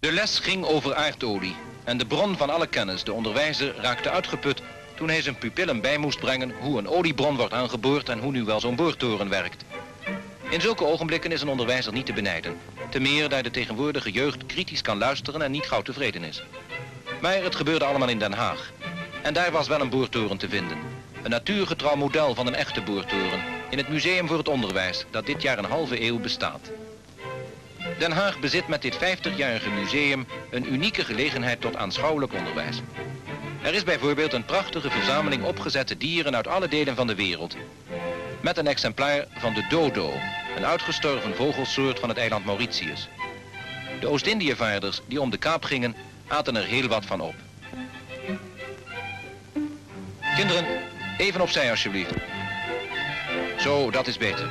De les ging over aardolie en de bron van alle kennis, de onderwijzer, raakte uitgeput toen hij zijn pupillen bij moest brengen hoe een oliebron wordt aangeboord en hoe nu wel zo'n boortoren werkt. In zulke ogenblikken is een onderwijzer niet te benijden. Te meer daar de tegenwoordige jeugd kritisch kan luisteren en niet gauw tevreden is. Maar het gebeurde allemaal in Den Haag. En daar was wel een boortoren te vinden. Een natuurgetrouw model van een echte boortoren. In het Museum voor het Onderwijs, dat dit jaar een halve eeuw bestaat. Den Haag bezit met dit 50-jarige museum een unieke gelegenheid tot aanschouwelijk onderwijs. Er is bijvoorbeeld een prachtige verzameling opgezette dieren uit alle delen van de wereld. Met een exemplaar van de dodo, een uitgestorven vogelsoort van het eiland Mauritius. De Oost-Indiëvaarders die om de kaap gingen, aten er heel wat van op. Kinderen, even opzij alsjeblieft. Zo, dat is beter.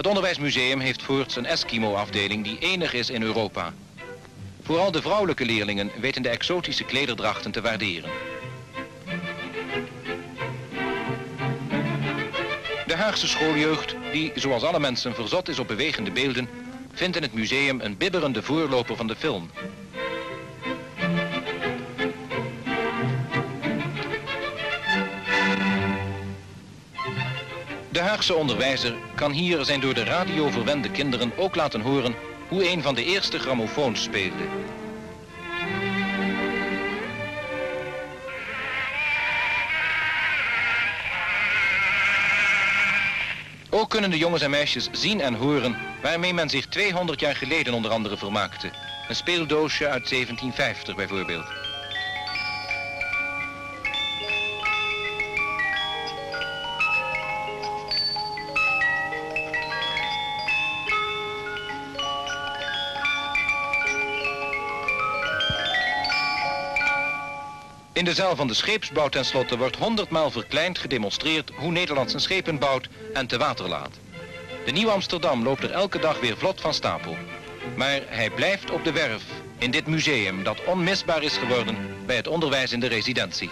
Het Onderwijsmuseum heeft voorts een Eskimo-afdeling die enig is in Europa. Vooral de vrouwelijke leerlingen weten de exotische klederdrachten te waarderen. De Haagse schooljeugd, die zoals alle mensen verzot is op bewegende beelden, vindt in het museum een bibberende voorloper van de film. De Haagse onderwijzer kan hier zijn door de radio verwende kinderen ook laten horen hoe een van de eerste grammofoons speelde. Ook kunnen de jongens en meisjes zien en horen waarmee men zich 200 jaar geleden onder andere vermaakte. Een speeldoosje uit 1750 bijvoorbeeld. In de zaal van de scheepsbouw tenslotte wordt honderdmaal verkleind gedemonstreerd hoe Nederland zijn schepen bouwt en te water laat. De Nieuw Amsterdam loopt er elke dag weer vlot van stapel. Maar hij blijft op de werf in dit museum dat onmisbaar is geworden bij het onderwijs in de residentie.